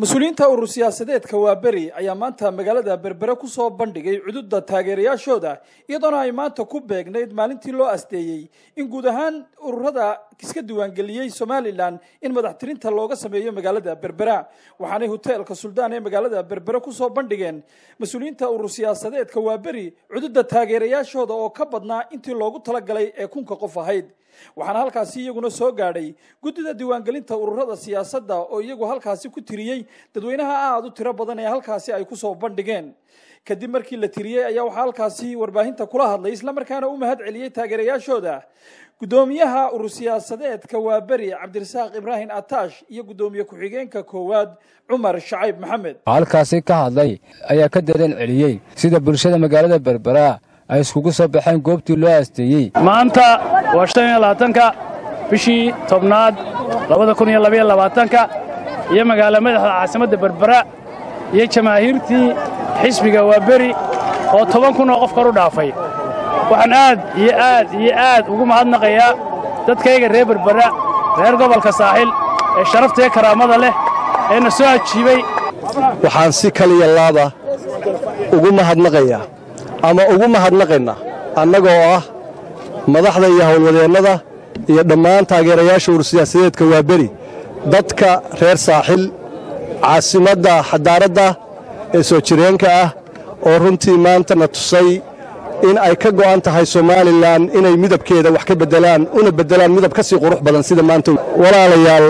mas'uuliyiinta urur siyaasadeedka waaberi ayaa maanta magaalada berbere ku soo bandhigay cududa taageerayaashooda iyadoona ay maanta ku beegnayd maalintii loo asteeyey in guud ahaan ururada iska diiwaangeliyey somalilan in madaxtirinta looga sameeyo magaalada berbera waxaanay hoteelka suldaan ee magaalada berbere ku soo bandhigeen. Mas'uuliyiinta urur siyaasadeedka waaberi cududa taageerayaashooda oo ka badnaa intii loogu talagalay ee kunka qof ahayd. Waxaana halkaasi iyaguna soo gaadhay guddida diiwaangelinta ururada siyaasadda oo iyagu halkaasi ku tiriyey dadweynaha aada u tiro badan ee halkaasi ay ku soo bandhigeen. Kadib markii la tiriyey ayaa waxaa halkaasi warbaahinta kula hadlay islamarkaana u mahad celiyey taageerayaashooda guddoomiyaha urur siyaasadeedka waaberi cabdirasaaq ibraahim ataash iyo guddoomiye ku-xigeenka koowaad cumar shacayb maxamed. Halkaasi ka hadlay ayaa ka dareen celiyey sida bulshada magaalada berbera ay iskugu soo baxeen goobtii loo aasteeyey maanta waa shan iyo labaatanka bishii tobnaad labada kun iyo labaiyo labaatanka iyo magaala madaxda caasimadda berbera iyo jamaahiirtii xisbiga waaberi oo toban kun oo qof kor u dhaafay waxaan aad iyo aad iyo aad ugu mahadnaqayaa dadkayga reer berbera reer gobolka saaxil ee sharafta iyo karaamada leh ee na soo ajiibay. Waxaan si kaliya laaba ugu mahadnaqayaa ama ugu mahadnaqaynaa annagoo ah madaxda iyo howlwadeennada iyo dhammaan taageerayaasha urur siyaasadeedka waaberi dadka reer saaxil caasimadda xadaaradda ee soo jireenka ah oo runtii maanta na tusay in ay ka go'an tahay somalilan inay midabkeeda wax ka beddelaan una beddelaan midab ka sii qurux badan sida maanta. Walaalayaal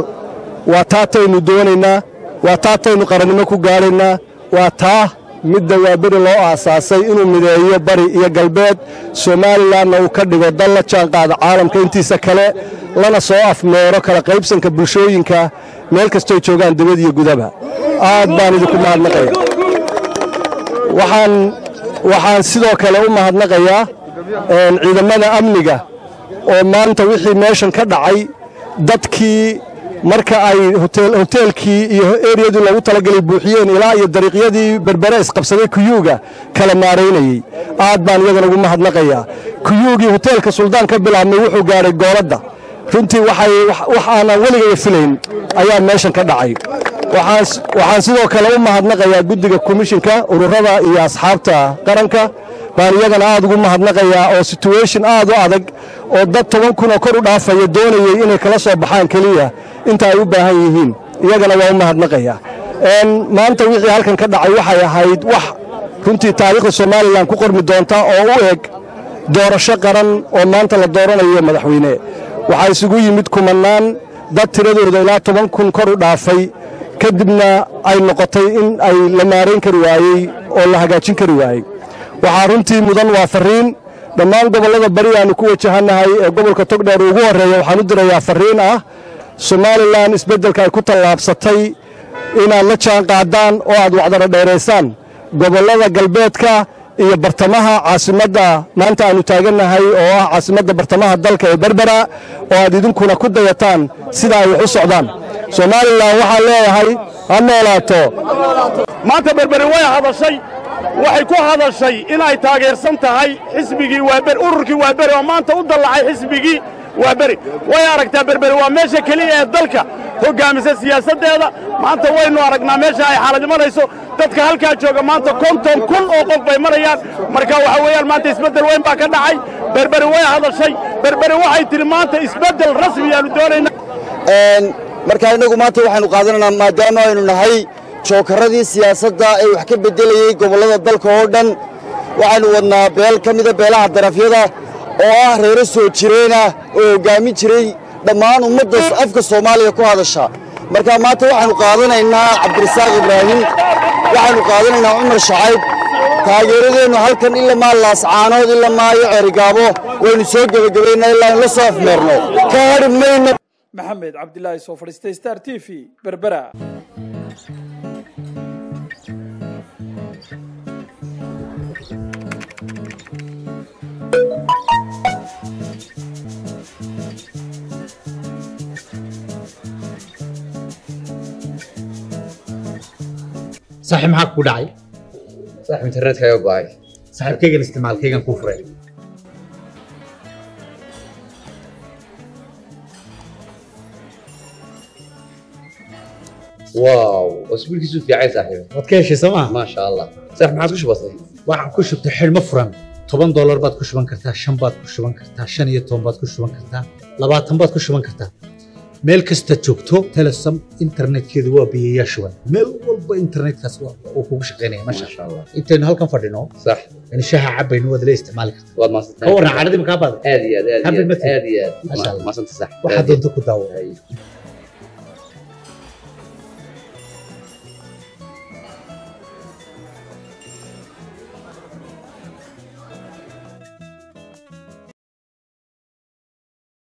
waa taataynu doonaynaa waa taataynu qarannimo ku gaadhaynaa waa taa midda waaberi loo aasaasay inuu mideeyo bari iyo galbeed. Somalilanna uu ka dhigo dal la jaanqaada caalamka intiisa kale lana soo afmeero kala qaybsanka bulshooyinka meel kastoy joogaan dibad iyo gudaba. Aad baan idinku mahadnaqaya waxaan sidoo kale u mahadnaqayaa ciidamada amniga oo maanta wixii meeshan ka dhacay dadkii marka ay hoteelkii iyo eriyadii loogu talagelay buuxiyeen ilaa iyo dariiqyadii berbere isqabsaday kuyuuga kala maaraynayey aad baan iyagana ugu mahadnaqayaa. Kuyuugii hoteelka suldaan ka bilaabmay wuxuu gaadhay gooladda runtii wax aanan weligaya filayn ayaa meeshan ka dhacay waxaan sidoo kale u mahadnaqayaa guddiga komishinka ururada iyo asxaabta qaranka. Baan iyagana aad ugu mahadnaqayaa oo situation aad u adag oo dad toban kun oo kor u dhaafaya doonayey inay kala soo baxaan keliya. Inta ay u baahan yihiin. Iyagana waa u mahadnaqayaa. Maanta wixii halkan ka dhacay waxay ahayd wax runtii taariikhda somalilan ku qormi doonta oo u eg doorasho qaran oo maanta la dooranayo madaxweyne. Waxaa isugu yimid kumannaan dad tiradooda ilaa toban kun kor u dhaafay kadibna ay noqotay in ay la maarayn kari waayey oo la hagaajin kari waayey. Waxaa runtii mudan waa farriin dhammaan gobollada bari aannu ku wajahannahay ee gobolka togdheer ugu horreeya waxaan u dirayaa farriin ah. Somalilan isbeddelka ay ku tallaabsatay inaad la jaan qaadaan oo aad wacdara dheeraysaan. Gobollada galbeedka iyo bartamaha caasimadda maanta aannu taagannahay oo ah caasimadda bartamaha dalka ee berbera oo aad idinkuna ku dayataan sida ay wax u socdaan somalilan waxaan leeyahay ha noolaato. Maanta berberi way hadashay. Waxay ku hadashay inay taageersan tahay xisbigii waaberi ururkii waaberi oo maanta u dallacay xisbigii waaberi way aragtaa berberi waa meesha keliya ee dalka. Hoggaamisa siyaasaddeeda maanta waynu aragnaa meesha ay xaalad imanayso. Dadka halkaa jooga maanta konton kun oo qof bay marayaan. Marka waxa weeyaan maanta isbeddel weyn baa ka dhacay. Berberi way hadashay. Berberi waxay tidhi maanta isbeddel rasmiyaannu doonaynaa marka innagu maanta waxaynu qaadanaynaa maadaama aynu nahay jookarradii siyaasadda ee wax ka beddelayey gobollada dalka oo dhan waxaynu wadnaa beel ka mida beelaha darafyada oo ah reero soo jireenah oo hoggaamin jiray dhammaan ummadda afka soomaaliya ku hadasha. Marka maanta waxaynu qaadanaynaa cabdirasaaq ibraahim waxaynu qaadanaynaa cumar shacayb taageeradeennu halkan ilamaa laascaanood ilamaayo ceerigaabo waynu soo gebagabaynaa ilaa in la soo afmeerno. Ka hadhi mayno maxamed cabdilaahi soo fadhiistay star t v berbera. Saaxiib maxaa kugu dhacay? Saaxiib internetkaaga go'ay. Saaxiibkaygan isticmaalkaygan kuu furay wow oo isbiilkiisu fiican saaxiib waad ka heshay soo maa maasha allah saaxiib maxaad ku shubatay waxaan ku shubtay xidhmo furan. Toban doolar baad ku shuban kartaa shan baad ku shuban kartaa shan iyo toban baad ku shuban kartaa labaatan baad ku shuban kartaa. Meel kasta joogto telesom internetkeedu waa biyayaa shuban. Meel walba internetkaas uu kugu shaqaynaya masha allah intaynu halkan fadhino sax. in shaha cabayno waad la isticmaali kartaa waad ka maasantahay warran cadhadii makaa baada. Aad iyo aad aad iyo aad. aad iyo aad. Maasha Allah. maasanta sax. Waxaad doonto ku daawo.